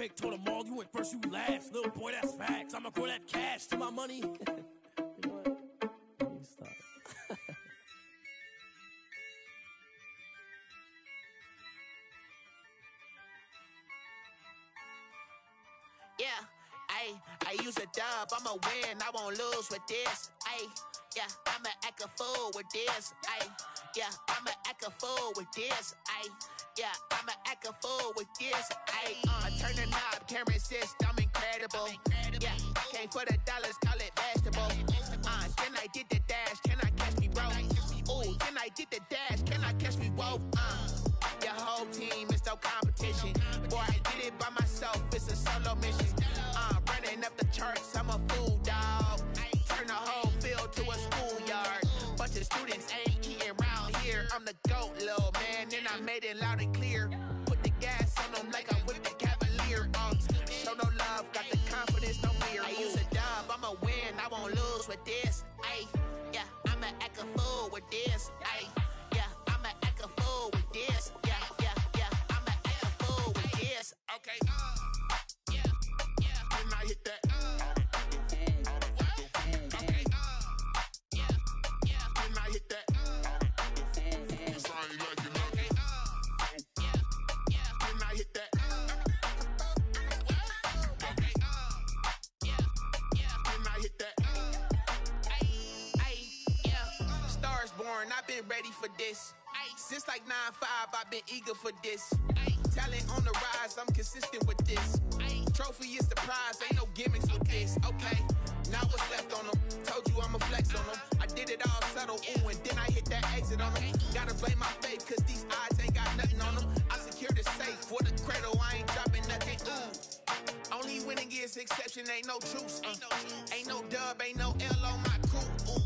Fake told them all you went first, you last. Little boy, that's facts. I'ma grow that cash to my money. you know what? Yeah, ayy, I use a dub, I'ma win, I won't lose with this. Ayy, yeah, I'ma act a fool with this. Ayy, yeah, I'ma act a fool with this. Ayy, yeah, I'ma act a fool with this. Ayy, uh, turn the knob, can't resist, I'm incredible. Yeah, came for the dollars, call it vegetable. Uh, then I did the dash, can I catch me, bro? Ooh, then I did the dash, can I catch me, whoa? Uh, your whole team is no competition. Boy, I did it by myself, it's a solo mission. Uh, running up the charts, I'm a fool, dog. Turn the whole field to a schoolyard. Bunch of students ain't eating round here. I'm the GOAT, little man, and I made it loud and this. Ayy, yeah, I'ma act a fool with this. Ready for this. Since like 9-5, I've been eager for this. Talent on the rise, I'm consistent with this. Trophy is the prize, ain't no gimmicks with this. Okay, now what's left on them? Told you I'ma flex on them. I did it all subtle, ooh, and then I hit that exit on them. Gotta blame my faith, cause these eyes ain't got nothing on them. I secured the safe for the cradle, I ain't dropping nothing. Ooh. Only winning is exception, ain't no truce. Uh, ain't no dub, ain't no L on my crew. Ooh.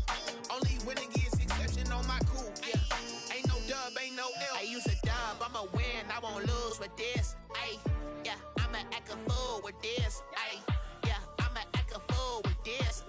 Only winning I use a dub, I'ma win, I won't lose with this. Ayy, yeah, I'ma act a fool with this. Ayy, yeah, I'ma act a fool with this.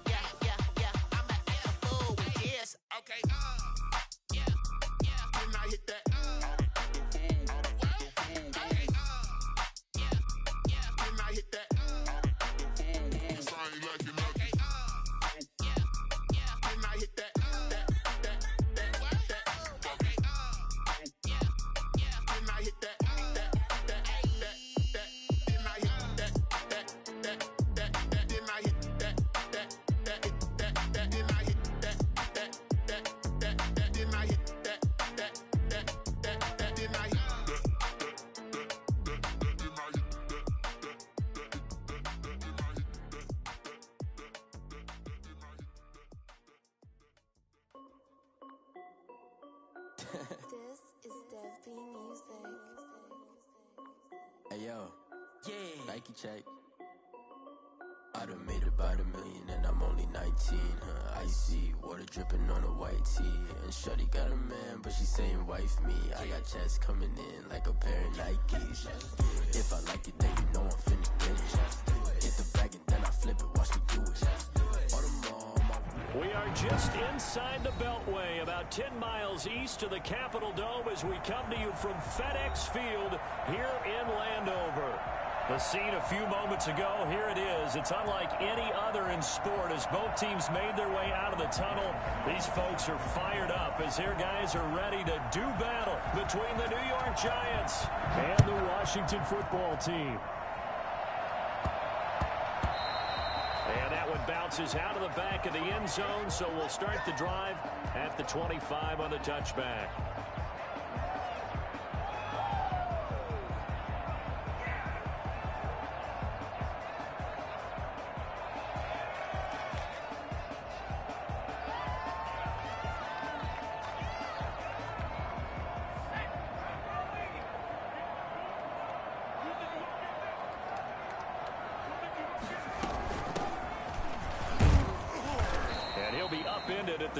This is Dev B Music. Hey yo, yeah. Nike check. I done made about a million and I'm only 19. Huh? Icy water dripping on a white tee. And Shorty got a man, but she saying wife me. I got checks coming in like a pair of Nikes. If I like it, then just inside the Beltway, about 10 miles east of the Capitol Dome as we come to you from FedEx Field here in Landover. The scene a few moments ago, here it is. It's unlike any other in sport as both teams made their way out of the tunnel. These folks are fired up as their guys are ready to do battle between the New York Giants and the Washington football team. Bounces out of the back of the end zone, so we'll start the drive at the 25 on the touchback.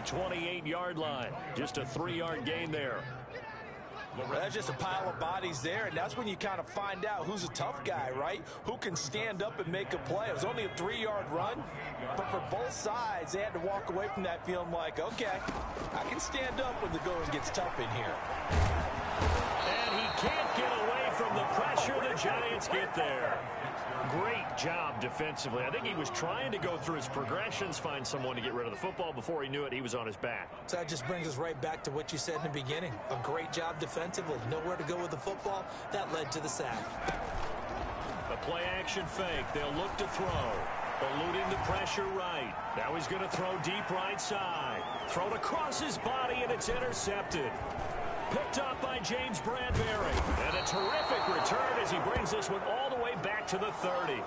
28-yard line. Just a three-yard gain there. That's just a pile of bodies there, and that's when you kind of find out who's a tough guy, right? Who can stand up and make a play. It was only a three-yard run, but for both sides, they had to walk away from that feeling like, okay, I can stand up when the going gets tough in here. The pressure. The Giants get there. Great job defensively. I think he was trying to go through his progressions, find someone to get rid of the football. Before he knew it, he was on his back. So that just brings us right back to what you said in the beginning. A great job defensively. Nowhere to go with the football. That led to the sack. A play action fake. They'll look to throw. Eluding the pressure right. Now he's going to throw deep right side. Thrown across his body, and it's intercepted. Picked up by James Bradberry. And a terrific return as he brings this one all the way back to the 30.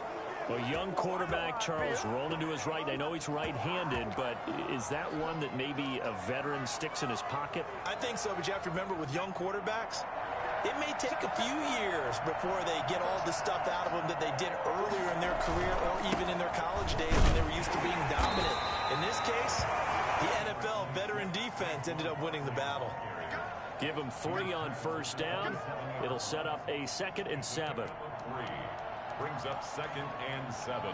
A young quarterback, Charles, rolling to his right. I know he's right-handed, but is that one that maybe a veteran sticks in his pocket? I think so, but you have to remember with young quarterbacks, it may take a few years before they get all the stuff out of them that they did earlier in their career or even in their college days when they were used to being dominant. In this case, the NFL veteran defense ended up winning the battle. Give him three on first down. It'll set up a second and seven. Three. Brings up second and seven.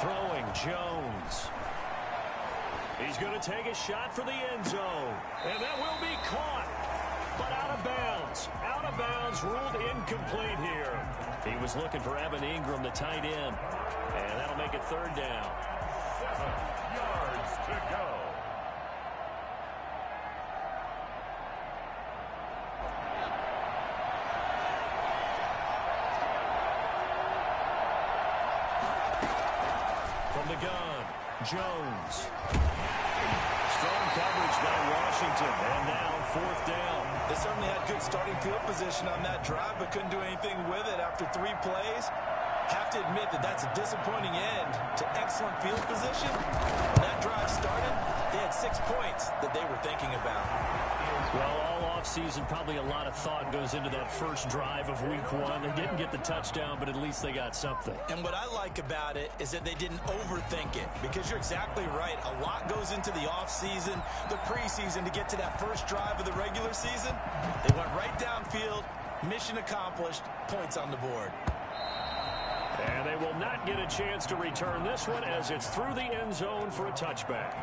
Throwing Jones. He's going to take a shot for the end zone. And that will be caught. Of bounds. Out of bounds, ruled incomplete here. He was looking for Evan Engram, the tight end. And that'll make it third down. Seven yards to go. From the gun, Jones. Strong coverage by Washington. And now fourth down. They certainly had good starting field but couldn't do anything with it after three plays. Have to admit that that's a disappointing end to excellent field position. When that drive started, they had six points that they were thinking about. Well, all offseason, probably a lot of thought goes into that first drive of week one. They didn't get the touchdown, but at least they got something. And what I like about it is that they didn't overthink it because you're exactly right. A lot goes into the offseason, the preseason to get to that first drive of the regular season. They went right downfield, mission accomplished, points on the board. And they will not get a chance to return this one as it's through the end zone for a touchback.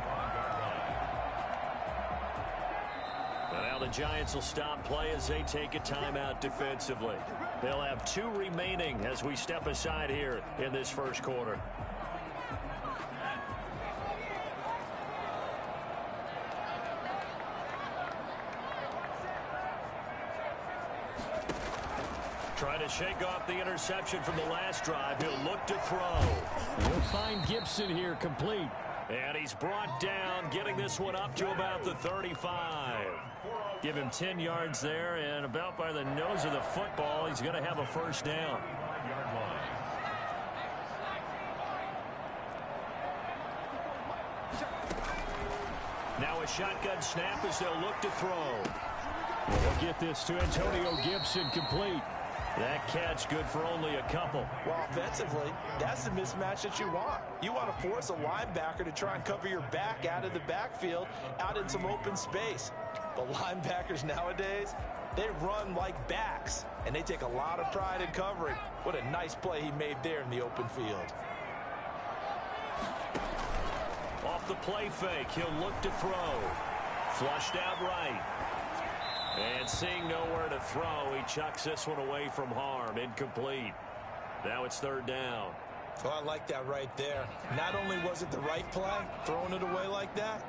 But now the Giants will stop play as they take a timeout defensively. They'll have two remaining as we step aside here in this first quarter. Shake off the interception from the last drive. He'll look to throw. We'll find Gibson here complete. And he's brought down, getting this one up to about the 35. Give him 10 yards there, and about by the nose of the football, he's going to have a first down. Now a shotgun snap as they'll look to throw. They'll get this to Antonio Gibson complete. That catch good for only a couple. Well, offensively, that's the mismatch that you want. You want to force a linebacker to try and cover your back out of the backfield, out in some open space. The linebackers nowadays, they run like backs, and they take a lot of pride in covering. What a nice play he made there in the open field. Off the play fake, he'll look to throw. Flushed out right. And seeing nowhere to throw, he chucks this one away from harm. Incomplete. Now it's third down. Oh, I like that right there. Not only was it the right play, throwing it away like that,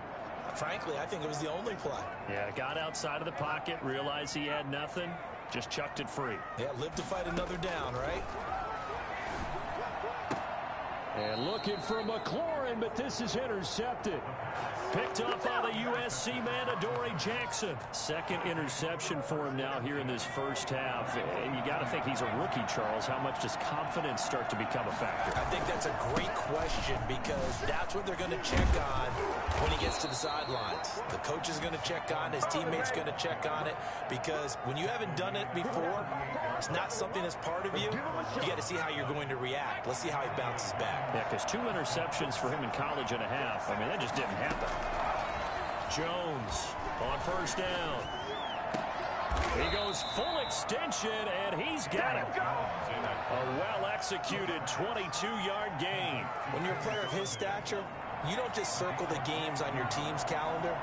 frankly, I think it was the only play. Yeah, got outside of the pocket, realized he had nothing, just chucked it free. Yeah, live to fight another down, right? And looking for McLaurin, but this is intercepted. Picked up by the USC man, Adoree Jackson. Second interception for him now here in this first half. And you got to think he's a rookie, Charles. How much does confidence start to become a factor? I think that's a great question because that's what they're going to check on when he gets to the sidelines. The coach is going to check on his teammates going to check on it because when you haven't done it before, it's not something that's part of you. You got to see how you're going to react. Let's see how he bounces back. Yeah, because two interceptions for him in college and a half. I mean, that just didn't happen. Jones on first down. He goes full extension, and he's got it. A well-executed 22-yard gain. When you're a player of his stature, you don't just circle the games on your team's calendar.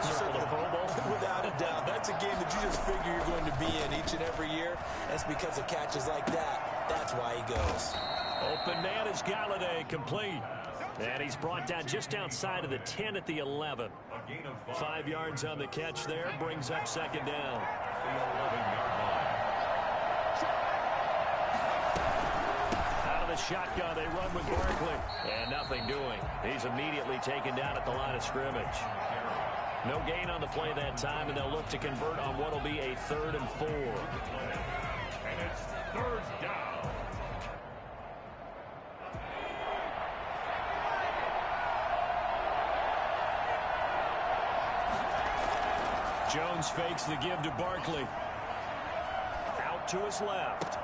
You Circle the Pro Bowl? Without a doubt. That's a game that you just figure you're going to be in each and every year. That's because of catches like that. That's why he goes. Open man is Golladay complete. And he's brought down just outside of the 10 at the 11. Five yards on the catch there brings up second down. Out of the shotgun, they run with Barkley. And nothing doing. He's immediately taken down at the line of scrimmage. No gain on the play that time, and they'll look to convert on what will be a third and four. And it's third down. Jones fakes the give to Barkley. Out to his left.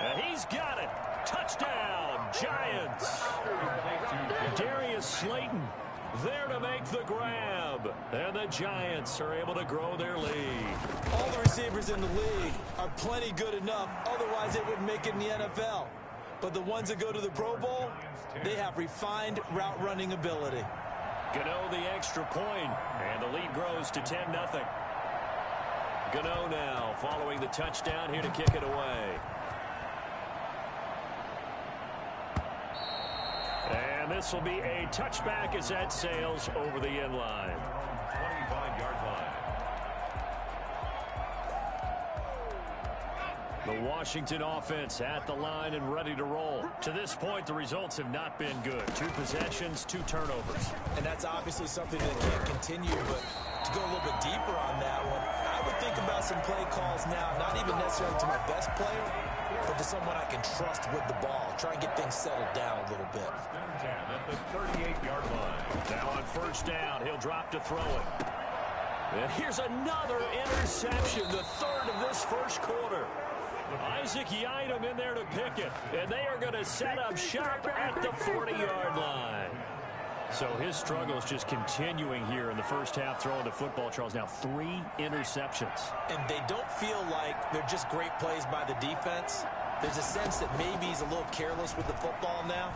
And he's got it. Touchdown, Giants. Darius Slayton there to make the grab. And the Giants are able to grow their lead. All the receivers in the league are plenty good enough. Otherwise, they wouldn't make it in the NFL. But the ones that go to the Pro Bowl, they have refined route running ability. Gano the extra point, and the lead grows to 10-0. Gano now following the touchdown here to kick it away. And this will be a touchback as that sails over the end line. The Washington offense at the line and ready to roll. To this point, the results have not been good. Two possessions, two turnovers. And that's obviously something that can't continue, but to go a little bit deeper on that one, I would think about some play calls now, not even necessarily to my best player, but to someone I can trust with the ball. Try and get things settled down a little bit. Down at the 38-yard line. Now on first down, he'll drop to throw it. And here's another interception, the third of this first quarter. Isaac Yiadom in there to pick it. And they are going to set up shop at the 40-yard line. So his struggles just continuing here in the first half throwing the football, Charles. Now three interceptions. And they don't feel like they're just great plays by the defense. There's a sense that maybe he's a little careless with the football now.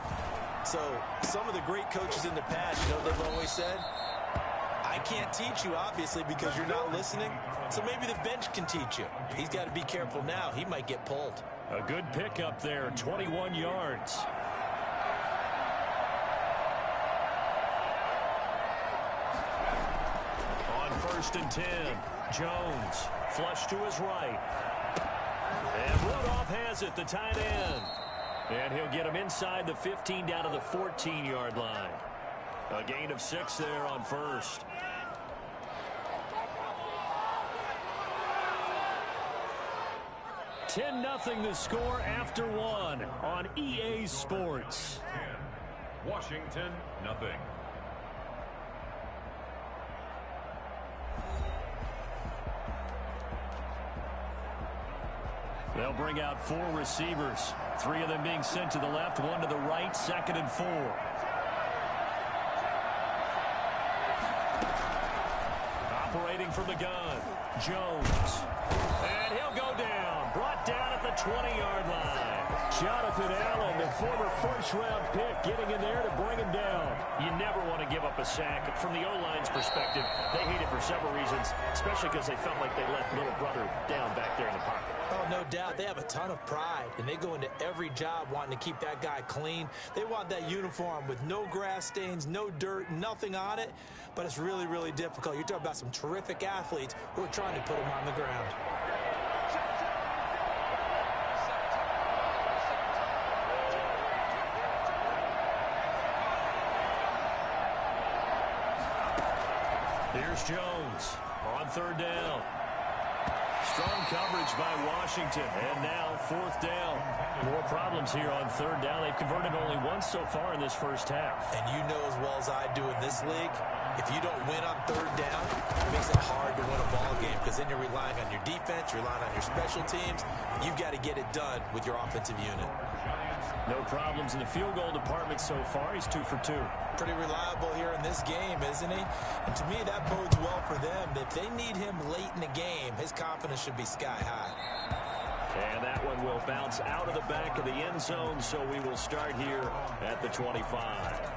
So some of the great coaches in the past, you know they've always said? I can't teach you, obviously, because you're not listening. So maybe the bench can teach you. He's got to be careful now. He might get pulled. A good pick up there, 21 yards. On first and 10, Jones flush to his right. And Rudolph has it, the tight end. And he'll get him inside the 15 down to the 14-yard line. A gain of six there on first. Ten nothing the score after one on EA Sports. Washington, nothing. They'll bring out four receivers. Three of them being sent to the left, one to the right, second and four. Operating from the gun, Jones. And he'll go down. Brought down at the 20-yard line. Jonathan Allen, the former first-round pick, getting in there to bring him down. You never want to give up a sack. From the O-line's perspective, they hate it for several reasons, especially because they felt like they let little brother down back there in the pocket. Oh, no doubt. They have a ton of pride, and they go into every job wanting to keep that guy clean. They want that uniform with no grass stains, no dirt, nothing on it, but it's really, really difficult. You're talking about some terrific athletes who are trying to put him on the ground. Here's Jones on third down. Strong coverage by Washington. And now fourth down. More problems here on third down. They've converted only once so far in this first half. And you know as well as I do in this league, if you don't win on third down, it makes it hard to win a ball game because then you're relying on your defense, you're relying on your special teams. You've got to get it done with your offensive unit. No problems in the field goal department so far. He's two for two. Pretty reliable here in this game, isn't he? And to me, that bodes well for them. If they need him late in the game, his confidence should be sky high. And that one will bounce out of the back of the end zone, so we will start here at the 25.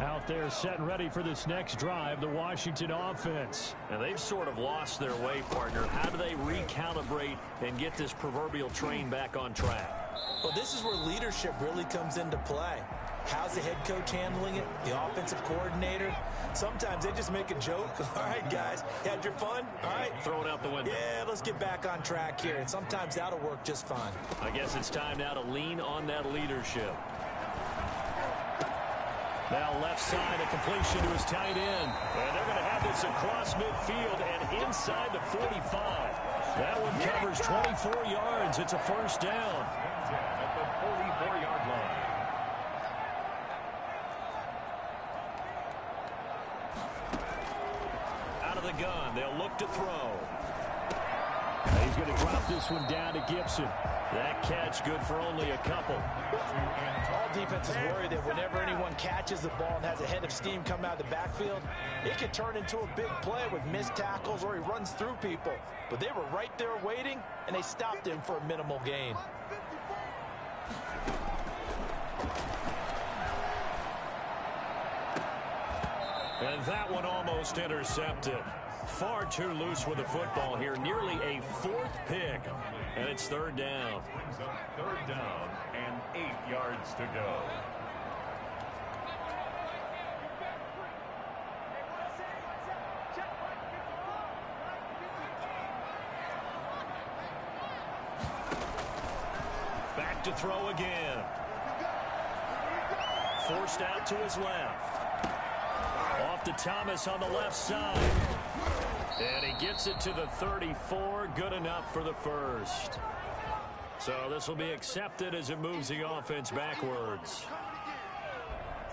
Out there set and ready for this next drive, the Washington offense. And they've sort of lost their way, partner. How do they recalibrate and get this proverbial train back on track? Well, this is where leadership really comes into play. How's the head coach handling it? The offensive coordinator? Sometimes they just make a joke. All right, guys, had your fun? All right. Throw it out the window. Yeah, let's get back on track here. And sometimes that'll work just fine. I guess it's time now to lean on that leadership. Now left side, a completion to his tight end. And they're going to have this across midfield and inside the 45. That one covers 24 yards. It's a first down. At the 44-yard line. Out of the gun, they'll look to throw. He's going to drop this one down to Gibson. That catch good for only a couple. All defenses worry that whenever anyone catches the ball and has a head of steam come out of the backfield, it could turn into a big play with missed tackles or he runs through people. But they were right there waiting, and they stopped him for a minimal gain. And that one almost intercepted. Far too loose with the football here. Nearly a fourth pick. And it's third down. Third down and eight yards to go. Back to throw again. Forced out to his left. Off to Thomas on the left side. And he gets it to the 34. Good enough for the first. So this will be accepted as it moves the offense backwards.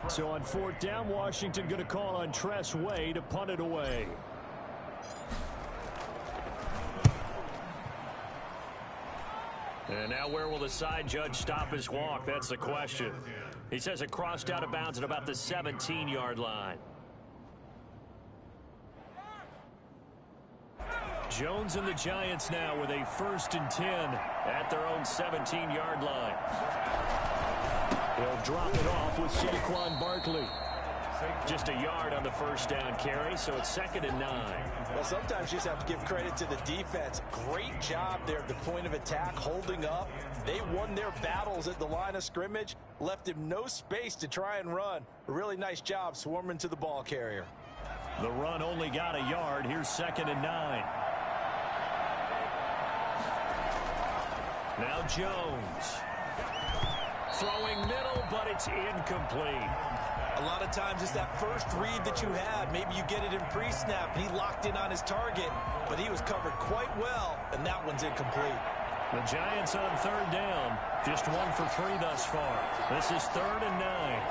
So on fourth down, Washington going to call on Tress Way to punt it away. And now where will the side judge stop his walk? That's the question. He says it crossed out of bounds at about the 17-yard line. Jones and the Giants now with a first and 10 at their own 17-yard line. They'll drop it off with Saquon Barkley. Just a yard on the first down carry, so it's second and nine. Well, sometimes you just have to give credit to the defense. Great job there at the point of attack, holding up. They won their battles at the line of scrimmage, left him no space to try and run. A really nice job swarming to the ball carrier. The run only got a yard. Here's second and nine. Now Jones. Throwing middle, but it's incomplete. A lot of times it's that first read that you had. Maybe you get it in pre-snap, and he locked in on his target, but he was covered quite well, and that one's incomplete. The Giants on third down. Just one for three thus far. This is third and nine.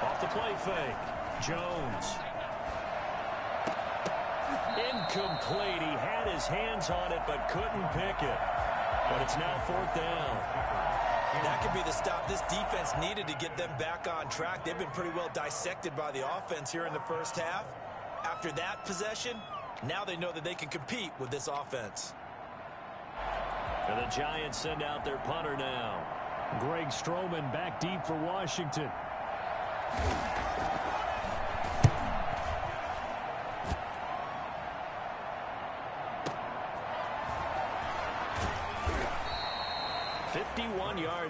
Off the play fake. Jones. Incomplete. He had his hands on it, but couldn't pick it. But it's now fourth down. That could be the stop this defense needed to get them back on track. They've been pretty well dissected by the offense here in the first half. After that possession, now they know that they can compete with this offense. And the Giants send out their punter now. Greg Stroman back deep for Washington.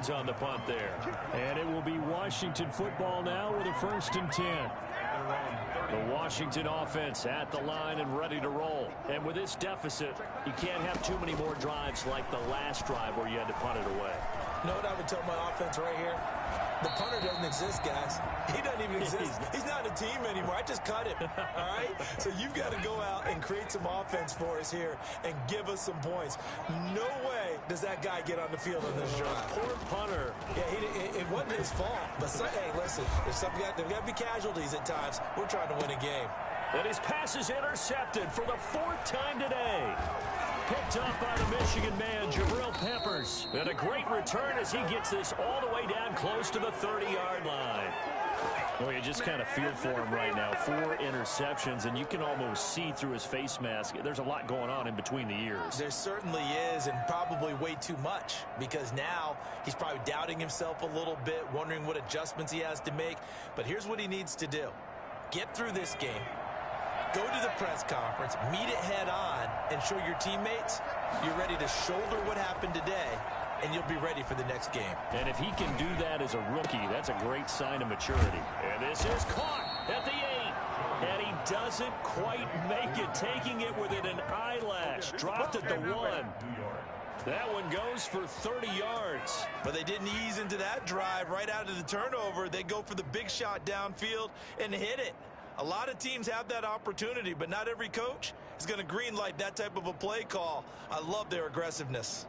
On the punt there. And it will be Washington football now with a first and ten. The Washington offense at the line and ready to roll. And with this deficit, you can't have too many more drives like the last drive where you had to punt it away. You know what I would tell my offense right here? The punter doesn't exist, guys. He doesn't even exist. He's not a team anymore. I just cut him. All right? So you've got to go out and create some offense for us here and give us some points. No way does that guy get on the field on this drive. Poor punter. Yeah, he, it, it wasn't his fault. But so, hey, listen, there's some got there got to be casualties at times. We're trying to win a game. And his pass is intercepted for the fourth time today. Picked up by the Michigan man, Jabril Peppers. And a great return as he gets this all the way down close to the 30-yard line. Well, you just kind of feel for him right now. Four interceptions, and you can almost see through his face mask. There's a lot going on in between the ears. There certainly is, and probably way too much, because now he's probably doubting himself a little bit, wondering what adjustments he has to make. But here's what he needs to do. Get through this game, go to the press conference, meet it head on, and show your teammates you're ready to shoulder what happened today and you'll be ready for the next game. And if he can do that as a rookie, that's a great sign of maturity. And this is caught at the eight. And he doesn't quite make it, taking it within an eyelash. Dropped at the one. That one goes for 30 yards. But they didn't ease into that drive right out of the turnover. They go for the big shot downfield and hit it. A lot of teams have that opportunity, but not every coach is going to greenlight that type of a play call. I love their aggressiveness.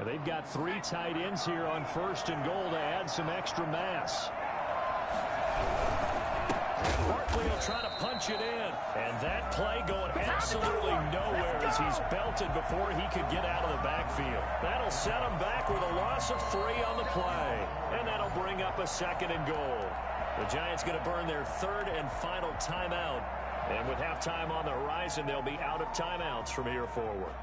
Now they've got three tight ends here on first and goal to add some extra mass. Barkley will try to punch it in. And that play going absolutely nowhere as he's belted before he could get out of the backfield. That'll set him back with a loss of three on the play. And that'll bring up a second and goal. The Giants going to burn their third and final timeout. And with halftime on the horizon, they'll be out of timeouts from here forward.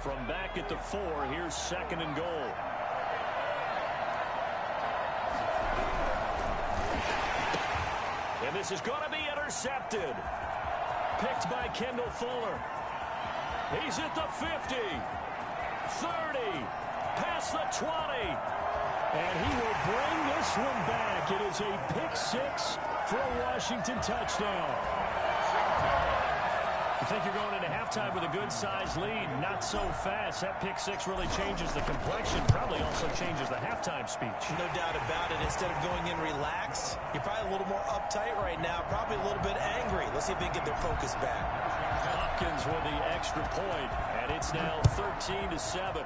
From back at the four, here's second and goal. And this is going to be intercepted. Picked by Kendall Fuller. He's at the 50. 30. Past the 20. And he will bring this one back. It is a pick six for a Washington touchdown. You think you're going into halftime with a good-sized lead. Not so fast. That pick six really changes the complexion. Probably also changes the halftime speech. No doubt about it. Instead of going in relaxed, you're probably a little more uptight right now. Probably a little bit angry. Let's see if they can get their focus back. Hopkins with the extra point, and it's now 13 to 7.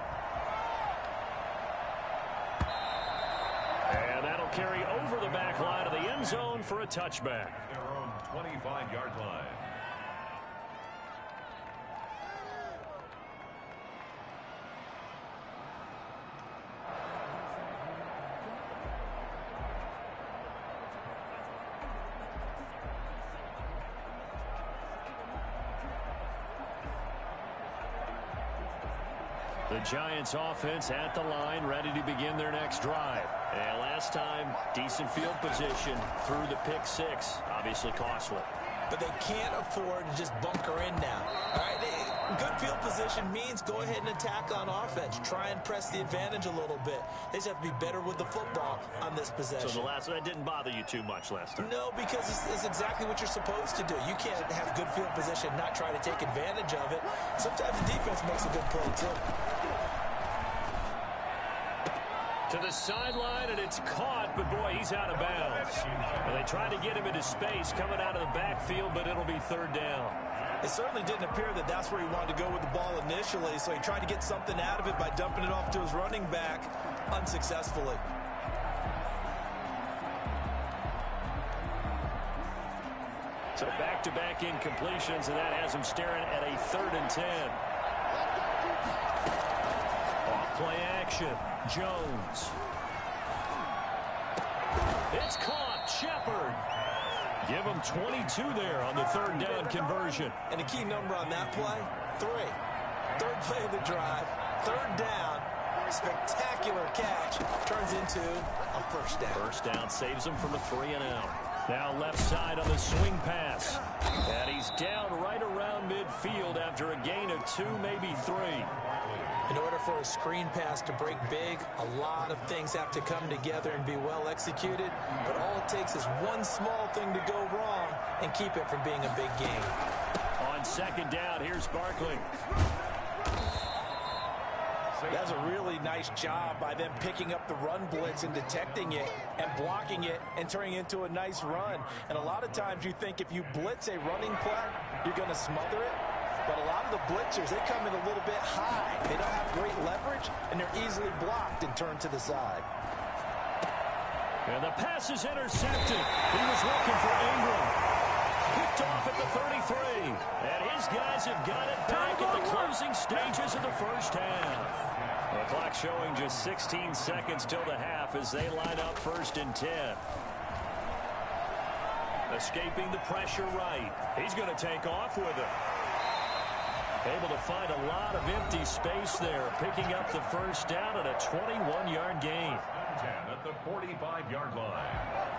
And that'll carry over the back line of the end zone for a touchback. Their own 25-yard line. Giants offense at the line, ready to begin their next drive. And last time, decent field position through the pick six. Obviously costly. But they can't afford to just bunker in now. All right, good field position means go ahead and attack on offense. Try and press the advantage a little bit. They just have to be better with the football on this possession. So the last that didn't bother you too much last time. No, because it's, it's exactly what you're supposed to do. You can't have good field position, not try to take advantage of it. Sometimes the defense makes a good play too. To the sideline, and it's caught, but boy, he's out of bounds. And they tried to get him into space coming out of the backfield, but it'll be third down. It certainly didn't appear that that's where he wanted to go with the ball initially, so he tried to get something out of it by dumping it off to his running back unsuccessfully. So back-to-back incompletions, and that has him staring at a third and ten. Jones. It's caught. Shepard. Give him 22 there on the third down conversion. And a key number on that play, three. Third play of the drive, third down, spectacular catch, turns into a first down. First down saves him from a three and out. Now left side on the swing pass. And he's down right around midfield after a gain of two, maybe three. In order for a screen pass to break big, a lot of things have to come together and be well executed. But all it takes is one small thing to go wrong and keep it from being a big game. On second down, here's Barkley. That's a really nice job by them picking up the run blitz and detecting it and blocking it and turning it into a nice run. And a lot of times you think if you blitz a running play, you're going to smother it. But a lot of the blitzers, they come in a little bit high. They don't have great leverage, and they're easily blocked and turned to the side. And the pass is intercepted. He was looking for Engram. Picked off at the 33. And his guys have got it back at the closing stages of the first half. The clock clock showing just 16 seconds till the half as they line up first and 10. Escaping the pressure right. He's going to take off with it. Able to find a lot of empty space there, picking up the first down at a 21-yard gain. at the 45-yard line.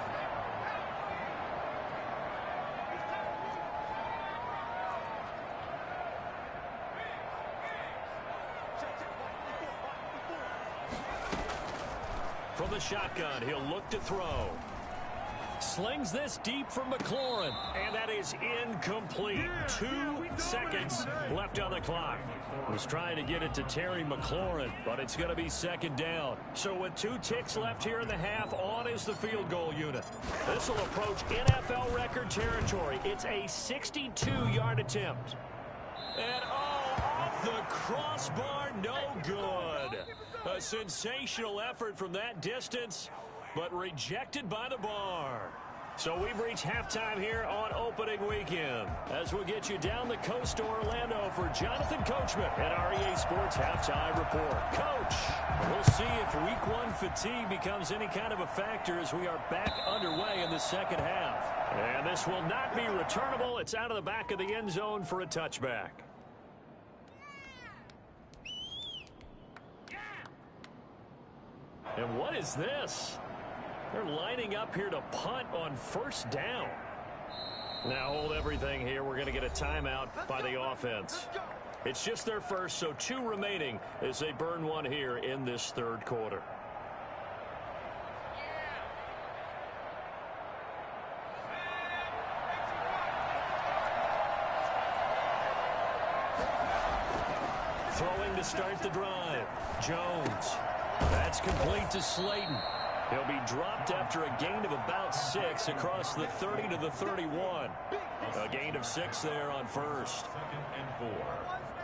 From the shotgun, he'll look to throw. Slings this deep from McLaurin, and that is incomplete. Two seconds left on the clock. Was trying to get it to Terry McLaurin, but it's going to be second down. So with two ticks left here in the half, on is the field goal unit. This will approach NFL record territory. It's a 62-yard attempt. And oh, off the crossbar, no good. A sensational effort from that distance, but rejected by the bar. So we've reached halftime here on opening weekend. As we'll get you down the coast to Orlando for Jonathan Coachman at REA Sports Halftime Report. Coach, we'll see if week one fatigue becomes any kind of a factor as we are back underway in the second half. And this will not be returnable. It's out of the back of the end zone for a touchback. And what is this? They're lining up here to punt on first down. Now hold everything here. We're going to get a timeout by the offense. It's just their first, so two remaining as they burn one here in this third quarter. Throwing to start the drive. Jones. That's complete to Slayton. He'll be dropped after a gain of about six across the 30 to the 31. A gain of six there on first. Second and four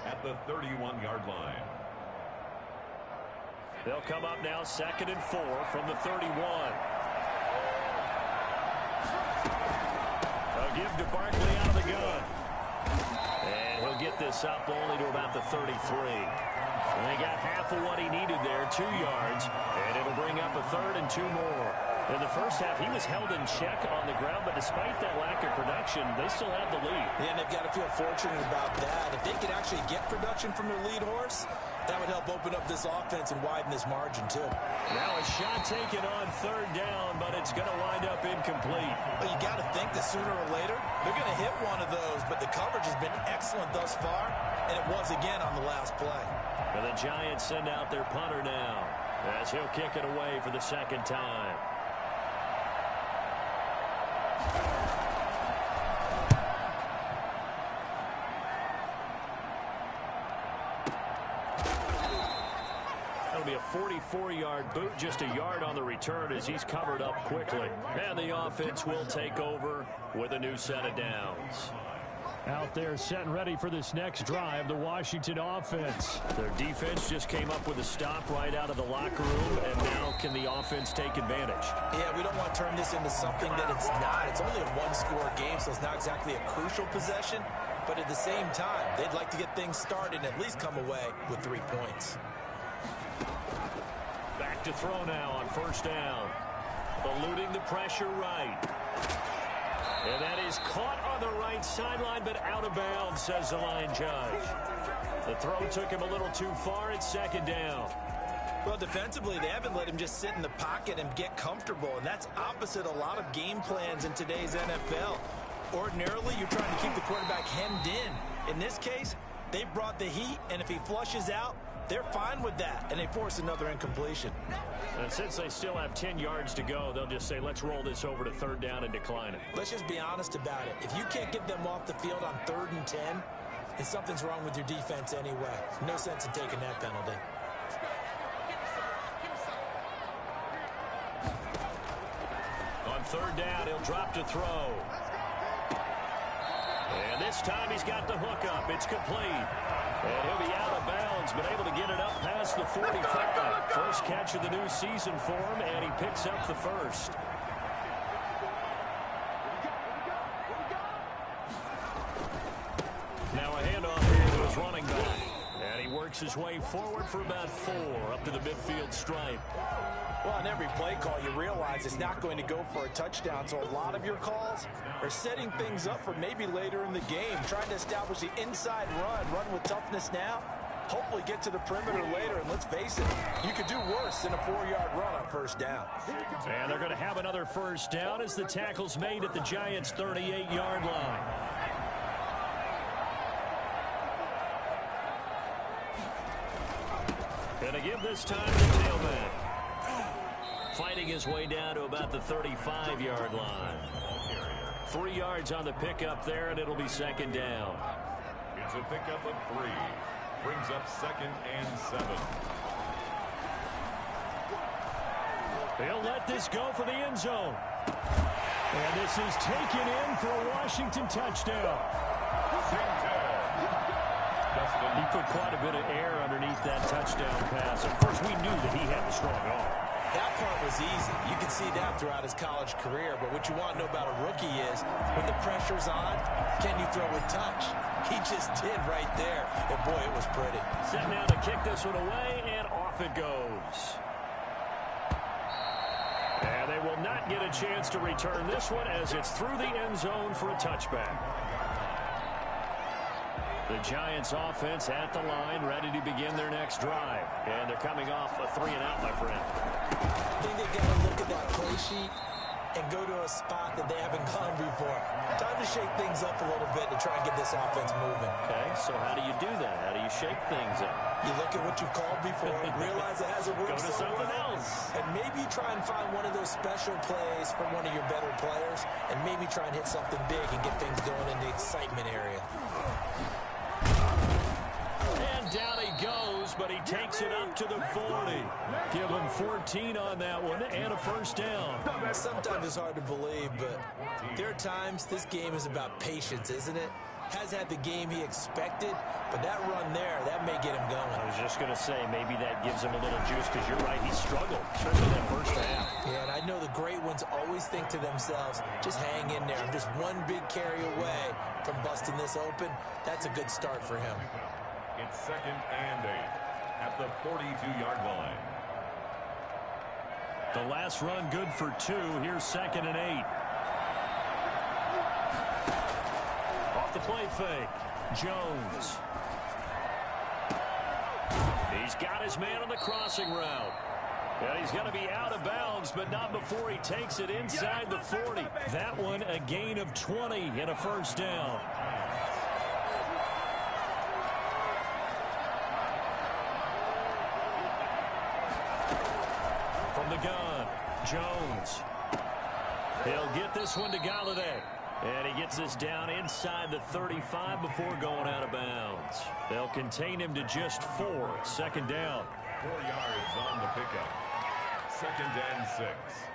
at the 31-yard line. They'll come up now second and four from the 31. A give to Barkley out of the gun. And he'll get this up only to about the 33. And they got half of what he needed there, two yards, and it'll bring up a third and two more. In the first half, he was held in check on the ground, but despite that lack of production, they still have the lead. Yeah, and they've got to feel fortunate about that. If they could actually get production from their lead horse, that would help open up this offense and widen this margin, too. Now a shot taken on third down, but it's going to wind up incomplete. But you got to think that sooner or later, they're going to hit one of those, but the coverage has been excellent thus far, and it was again on the last play. And the Giants send out their punter now as he'll kick it away for the second time. That'll be a 44-yard boot, just a yard on the return as he's covered up quickly. And the offense will take over with a new set of downs. Out there set and ready for this next drive, the Washington offense. Their defense just came up with a stop right out of the locker room, and now can the offense take advantage? Yeah, we don't want to turn this into something that it's not. It's only a one-score game, so it's not exactly a crucial possession. But at the same time, they'd like to get things started and at least come away with three points. Back to throw now on first down. Eluding the pressure right. And that is caught on the right sideline, but out of bounds, says the line judge. The throw took him a little too far. It's second down. Well, defensively, they haven't let him just sit in the pocket and get comfortable, and that's opposite a lot of game plans in today's NFL. Ordinarily, you're trying to keep the quarterback hemmed in. In this case, they brought the heat, and if he flushes out, they're fine with that, and they force another incompletion. And since they still have 10 yards to go, they'll just say, let's roll this over to third down and decline it. Let's just be honest about it. If you can't get them off the field on third and 10, then something's wrong with your defense anyway. No sense in taking that penalty. On third down, he'll drop to throw. And this time he's got the hook up. It's complete. And he'll be out of bounds, but able to get it up past the 45. First catch of the new season for him, and he picks up the first. Now a handoff here to his running back. And he works his way forward for about four up to the midfield stripe. Well, on every play call, you realize it's not going to go for a touchdown, so a lot of your calls are setting things up for maybe later in the game, trying to establish the inside run, run with toughness now, hopefully get to the perimeter later, and let's face it, you could do worse than a four-yard run on first down. And they're going to have another first down as the tackle's made at the Giants' 38-yard line. Going to give this time to tailback. Fighting his way down to about the 35-yard line. Three yards on the pickup there, and it'll be second down. It's a pickup of three. Brings up second and seven. He'll let this go for the end zone. And this is taken in for a Washington touchdown. He put quite a bit of air underneath that touchdown pass. Of course, we knew that he had a strong arm. That part was easy. You can see that throughout his college career. But what you want to know about a rookie is when the pressure's on, can you throw with touch? He just did right there. And boy, it was pretty. Set now to kick this one away, and off it goes. And they will not get a chance to return this one as it's through the end zone for a touchback. The Giants offense at the line, ready to begin their next drive. And they're coming off a three and out, my friend. I think they got to look at that play sheet and go to a spot that they haven't gone before. Time to shake things up a little bit to try and get this offense moving. Okay, so how do you do that? How do you shake things up? You look at what you've called before, realize it hasn't worked Go to so something well, else. And maybe try and find one of those special plays from one of your better players, and maybe try and hit something big and get things going in the excitement area. But he takes it up to the 40. Give him 14 on that one and a first down. Sometimes it's hard to believe, but there are times this game is about patience, isn't it? Has had the game he expected, but that run there, that may get him going. I was just going to say, maybe that gives him a little juice because you're right, he struggled, especially that first half. Yeah, and I know the great ones always think to themselves, just hang in there. I'm just one big carry away from busting this open. That's a good start for him. It's second and eight at the 42-yard line. The last run good for two. Here's second and eight. Off the play fake. Jones. He's got his man on the crossing route. And he's going to be out of bounds, but not before he takes it inside the 40. That one a gain of 20 and a first down. Jones. He'll get this one to Golladay. And he gets this down inside the 35 before going out of bounds. They'll contain him to just four. Second down. Four yards on the pickup. Second and six.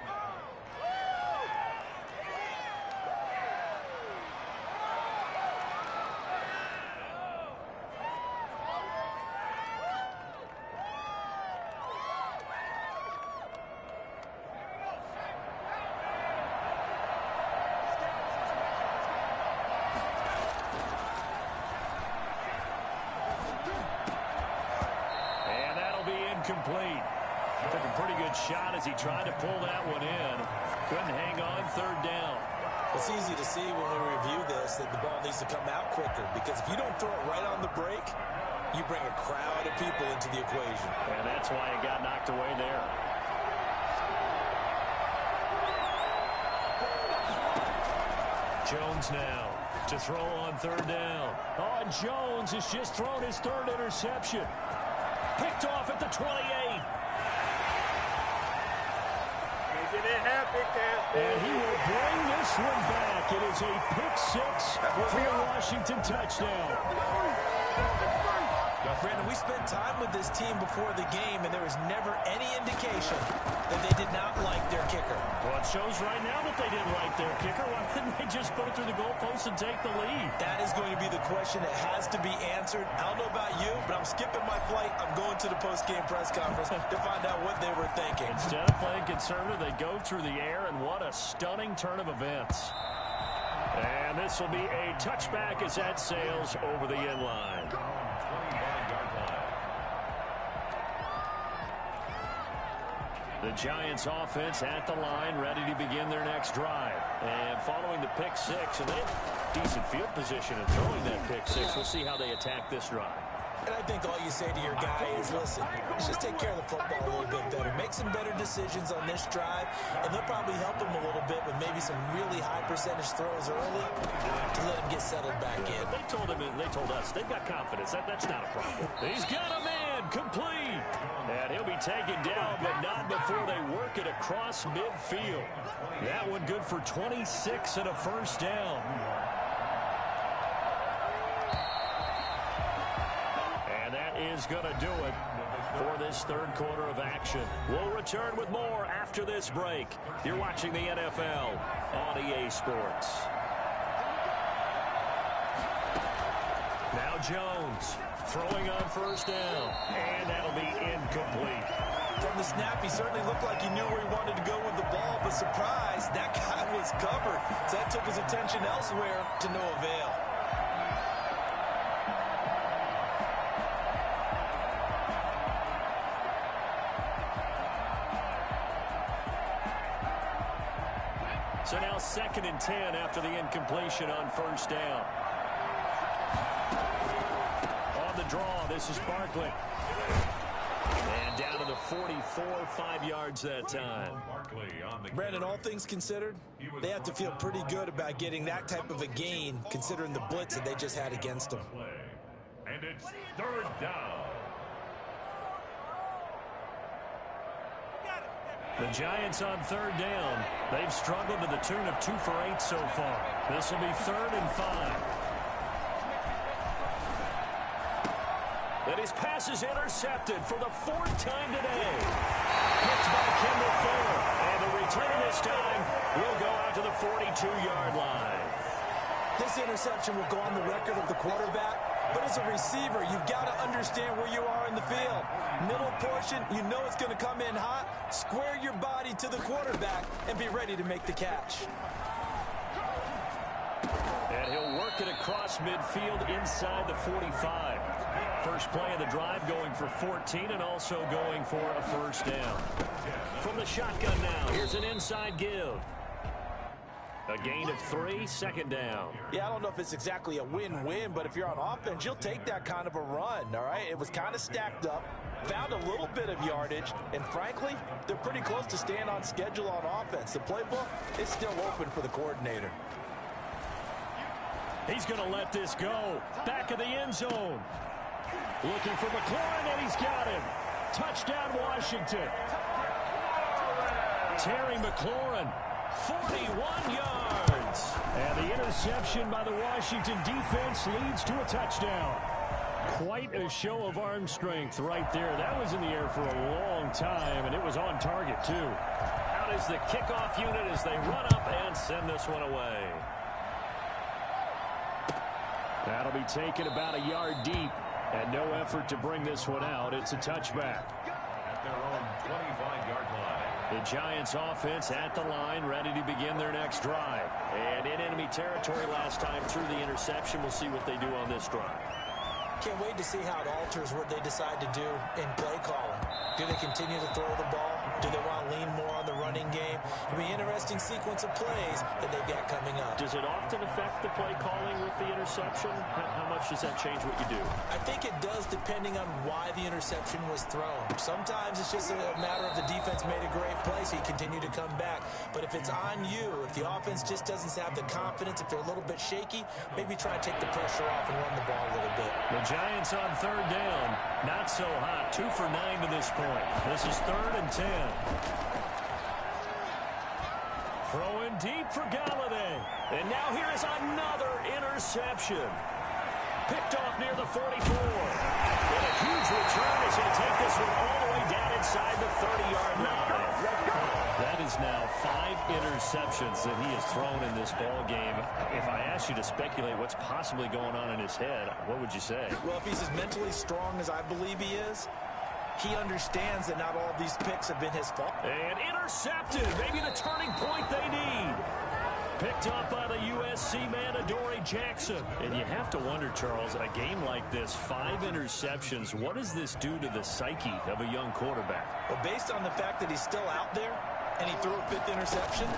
And that'll be incomplete. Took a pretty good shot as he tried to pull that one in. Couldn't hang on third down. It's easy to see when we review this that the ball needs to come out quicker because if you don't throw it right on the break, you bring a crowd of people into the equation. And that's why it got knocked away there. Jones now to throw on third down. Oh, and Jones has just thrown his third interception. Picked off at the 28. And he will bring this one back. It is a pick six for a Washington touchdown. Brandon, we spent time with this team before the game, and there was never any indication that they did not like their kicker. Well, it shows right now that they didn't like their kicker. Why didn't they just put it through the goalpost and take the lead? That is going to be the question that has to be answered. I don't know about you, but I'm skipping my flight. I'm going to the post-game press conference to find out what they were thinking. Instead of playing conservative, they go through the air, and what a stunning turn of events. And this will be a touchback as that sails over the end line. 25-yard line. The Giants offense at the line, ready to begin their next drive. And following the pick six, and they have decent field position in throwing that pick six. We'll see how they attack this drive. And I think all you say to your guy is, listen, let's just take care of the football a little bit better. Make some better decisions on this drive, and they'll probably help him a little bit with maybe some really high percentage throws early to let him get settled back in. They told him, they told us, they've got confidence. That, that's not a problem. He's got a man, complete. And he'll be taken down, but not before they work it across midfield. That one good for 26 and a first down. And that is going to do it for this third quarter of action. We'll return with more after this break. You're watching the NFL on EA Sports. Now Jones throwing on first down, and that'll be incomplete. From the snap, he certainly looked like he knew where he wanted to go with the ball, but surprise, that guy was covered. So that took his attention elsewhere to no avail. So now second and 10 after the incompletion on first down. Draw, this is Barkley. And down to the 44, five yards that time. Brandon, all things considered, they have to feel pretty good about getting that type of a gain considering the blitz that they just had against them. And it's third down. The Giants on third down. They've struggled to the tune of two for eight so far. This will be third and five. And his pass is intercepted for the fourth time today. Picked by Kendall Fuller. And the return this time will go out to the 42-yard line. This interception will go on the record of the quarterback but as a receiver, you've got to understand where you are in the field. Middle portion, you know it's going to come in hot. Square your body to the quarterback and be ready to make the catch. And he'll work it across midfield inside the 45. First play of the drive going for 14 and also going for a first down. From the shotgun now, here's an inside give. A gain of three, second down. Yeah, I don't know if it's exactly a win-win, but if you're on offense, you'll take that kind of a run, all right? It was kind of stacked up, found a little bit of yardage, and frankly, they're pretty close to staying on schedule on offense. The playbook is still open for the coordinator. He's going to let this go. Back of the end zone. Looking for McLaurin, and he's got him. Touchdown, Washington. Terry McLaurin 41 yards. And the interception by the Washington defense leads to a touchdown. Quite a show of arm strength right there. That was in the air for a long time, and it was on target, too. Out is the kickoff unit as they run up and send this one away. That'll be taken about a yard deep, and no effort to bring this one out. It's a touchback. At their own 25-yard line. The Giants offense at the line, ready to begin their next drive. And in enemy territory last time through the interception. We'll see what they do on this drive. Can't wait to see how it alters what they decide to do in play calling. Do they continue to throw the ball? Do they want to lean more on the running game? It'll be an interesting sequence of plays that they've got coming up. Does it often affect the play calling with the interception? How, how much does that change what you do? I think it does depending on why the interception was thrown. Sometimes it's just a matter of the defense made a great play, so you continue to come back. But if it's on you, if the offense just doesn't have the confidence, if they're a little bit shaky, maybe try and take the pressure off and run the ball a little bit. The Giants on third down. Not so hot. Two for nine to this point. This is third and ten. Throwing deep for Golladay. And now here is another interception. Picked off near the 44. And a huge return is going to take this one all the way down inside the 30-yard line. That is now five interceptions that he has thrown in this ball game. If I asked you to speculate what's possibly going on in his head, what would you say? Well, if he's as mentally strong as I believe he is, he understands that not all of these picks have been his fault. And intercepted. Maybe the turning point they need. Picked up by the USC man, Adoree Jackson. And you have to wonder, Charles, a game like this, five interceptions, what does this do to the psyche of a young quarterback? Well, based on the fact that he's still out there and he threw a fifth interception,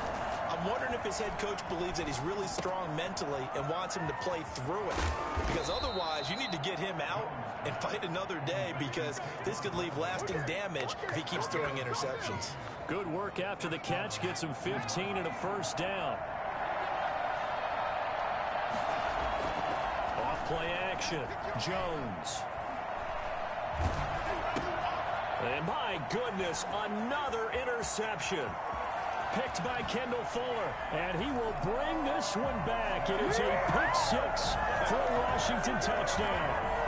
I'm wondering if his head coach believes that he's really strong mentally and wants him to play through it. Because otherwise, you need to get him out and fight another day because this could leave lasting damage if he keeps throwing interceptions. Good work after the catch. Gets him 15 and a first down. Off play action. Jones. And my goodness, another interception. Picked by Kendall Fuller. And he will bring this one back. It is a pick six for a Washington touchdown.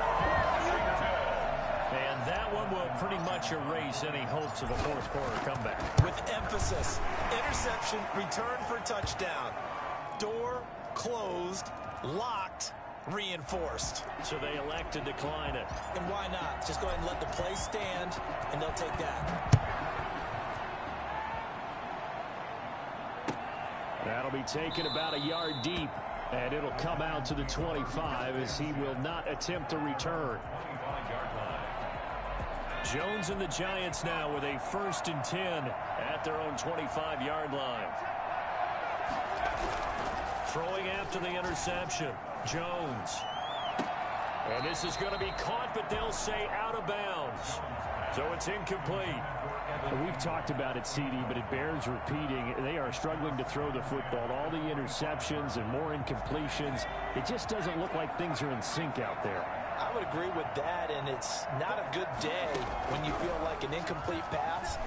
And that one will pretty much erase any hopes of a fourth quarter comeback. With emphasis, interception, return for touchdown. Door closed, locked, reinforced. So they elect to decline it. And why not? Just go ahead and let the play stand, and they'll take that. That'll be taken about a yard deep, and it'll come out to the 25 as he will not attempt to return. Jones and the Giants now with a first and 10 at their own 25-yard line. Throwing after the interception, Jones. And this is going to be caught, but they'll say out of bounds. So it's incomplete. We've talked about it, CD, but it bears repeating. They are struggling to throw the football. All the interceptions and more incompletions. It just doesn't look like things are in sync out there. I would agree with that, and it's not a good day when you feel like an incomplete pass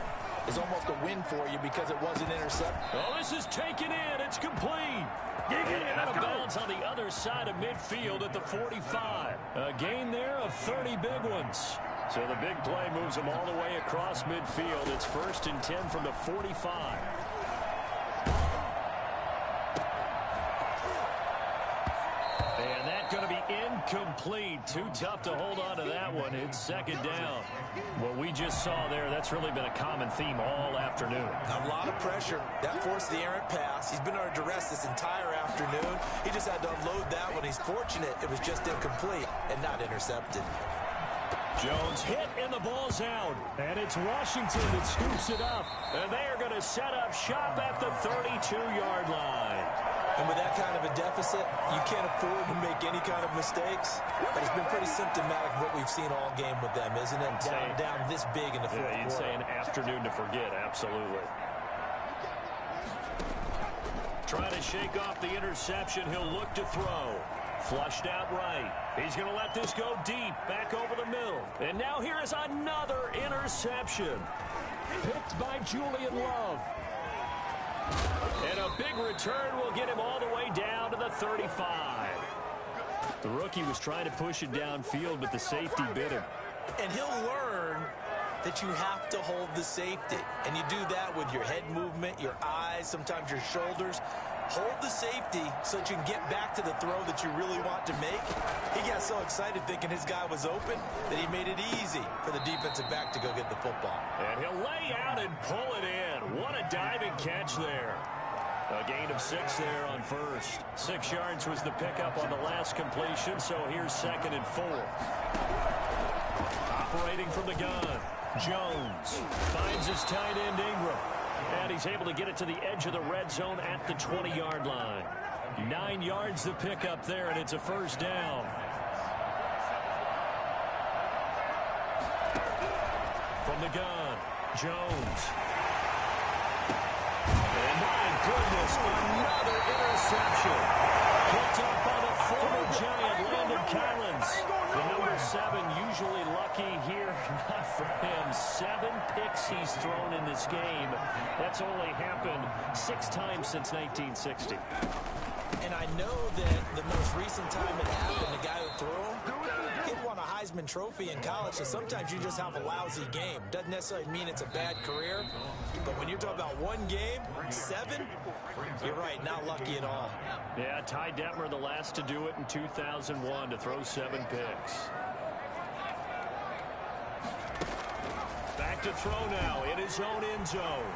is almost a win for you because it wasn't intercepted. Oh, this is taken in. It's complete. And out of bounds on the other side of midfield at the 45. A gain there of 30 big ones. So the big play moves them all the way across midfield. It's first and 10 from the 45. And that's going to be incomplete. Too tough to hold on to that one. It's second down. What we just saw there, that's really been a common theme all afternoon. A lot of pressure. That forced the errant pass. He's been under duress this entire afternoon. He just had to unload that one. He's fortunate it was just incomplete and not intercepted. Jones hit and the ball's out. And it's Washington that scoops it up. And they are going to set up shop at the 32-yard line. And with that kind of a deficit, you can't afford to make any kind of mistakes. But it's been pretty symptomatic of what we've seen all game with them, isn't it? Down, down this big in the fourth yeah, you'd quarter. say an afternoon to forget, absolutely. Trying to shake off the interception. He'll look to throw. Flushed out right. He's going to let this go deep, back over the middle. And now here is another interception. Picked by Julian Love. And a big return will get him all the way down to the 35. The rookie was trying to push it downfield, but the safety bit him. And he'll learn that you have to hold the safety. And you do that with your head movement, your eyes, sometimes your shoulders. Hold the safety so that you can get back to the throw that you really want to make. He got so excited thinking his guy was open that he made it easy for the defensive back to go get the football. And he'll lay out and pull it in. What a diving catch there. A gain of six there on first. Six yards was the pickup on the last completion, so here's second and four. Operating from the gun, Jones finds his tight end Engram. He's able to get it to the edge of the red zone at the 20-yard line. Nine yards to pick up there, and it's a first down. From the gun, Jones. And my goodness, another interception. Picked up by the former Giant, Landon Collins. The number seven, usually lucky here. Not for him. Seven picks he's thrown in this game. That's only happened six times since 1960. And I know that the most recent time it happened, the guy who threw him, he won a Heisman Trophy in college, so sometimes you just have a lousy game. Doesn't necessarily mean it's a bad career, but when you're talking about one game, seven, you're right, not lucky at all. Yeah, Ty Detmer, the last to do it in 2001, to throw seven picks. Back to throw now in his own end zone.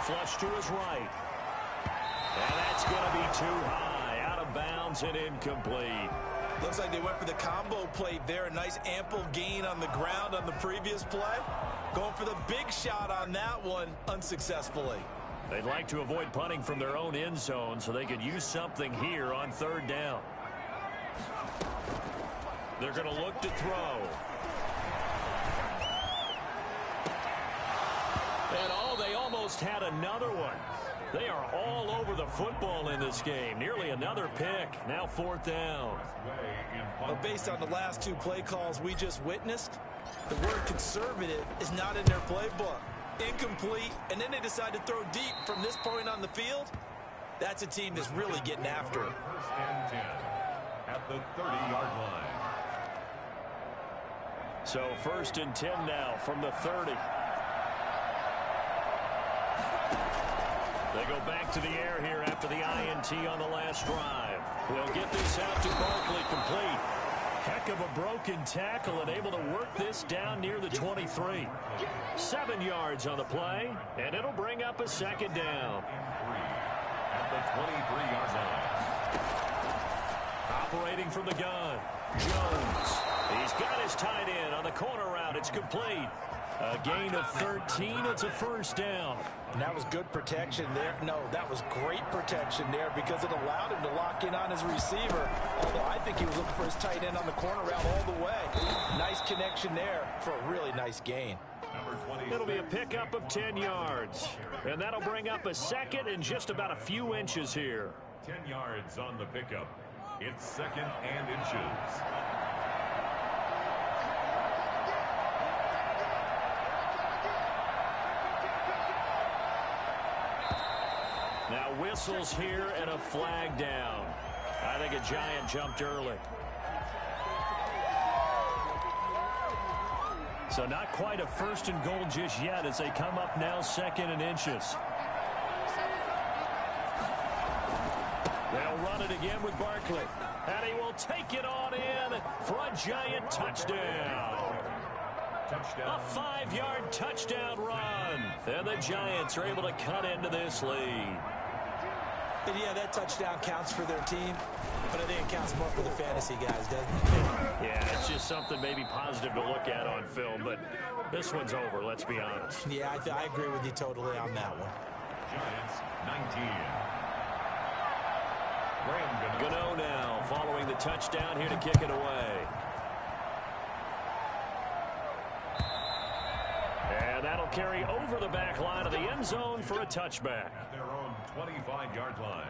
Flush to his right. And that's going to be too high, out of bounds and incomplete. Looks like they went for the combo plate there. A nice ample gain on the ground on the previous play. Going for the big shot on that one unsuccessfully. They'd like to avoid punting from their own end zone so they could use something here on third down. They're going to look to throw. And oh, they almost had another one. They are all over the football in this game. Nearly another pick. Now fourth down. But based on the last two play calls we just witnessed, the word conservative is not in their playbook. Incomplete, and then they decide to throw deep from this point on the field. That's a team that's really getting after it. First and 10 at the 30-yard line. So first and 10 now from the 30. They go back to the air here after the INT on the last drive. They'll get this out to Barkley complete. Heck of a broken tackle and able to work this down near the 23. Seven yards on the play, and it'll bring up a second down. At the 23-yard line. Operating from the gun, Jones. He's got his tight end on the corner route. It's complete. A gain of 13. It's a first down. And that was good protection there. No, that was great protection there because it allowed him to lock in on his receiver. Although I think he was looking for his tight end on the corner route all the way. Nice connection there for a really nice gain. It'll be a pickup of 10 yards. And that'll bring up a second and just about a few inches here. 10 yards on the pickup. It's second and inches. Now whistles here and a flag down. I think a giant jumped early. So not quite a first and goal just yet as they come up now second and inches. They'll run it again with Barkley. And he will take it on in for a giant touchdown. Touchdown. A five-yard touchdown run. And the Giants are able to cut into this lead. And yeah, that touchdown counts for their team, but I think it counts more for the fantasy guys, doesn't it? Yeah, it's just something maybe positive to look at on film, but this one's over, let's be honest. Yeah, I, I agree with you totally on that one. Giants 19. Gano. Gano now following the touchdown here to kick it away. And that'll carry over the back line of the end zone for a touchback. At their own 25-yard line.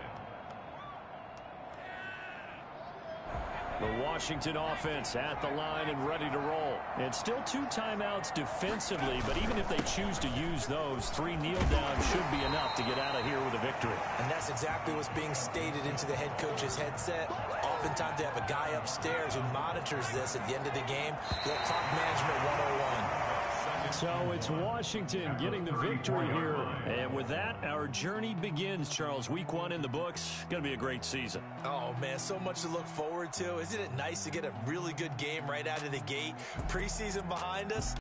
The Washington offense at the line and ready to roll. And still two timeouts defensively, but even if they choose to use those, three kneel downs should be enough to get out of here with a victory. And that's exactly what's being stated into the head coach's headset. Oftentimes they have a guy upstairs who monitors this at the end of the game. Little clock management 101. So it's Washington getting the victory here. And with that, our journey begins, Charles. Week one in the books. Going to be a great season. Oh, man, so much to look forward to. Isn't it nice to get a really good game right out of the gate? Preseason behind us.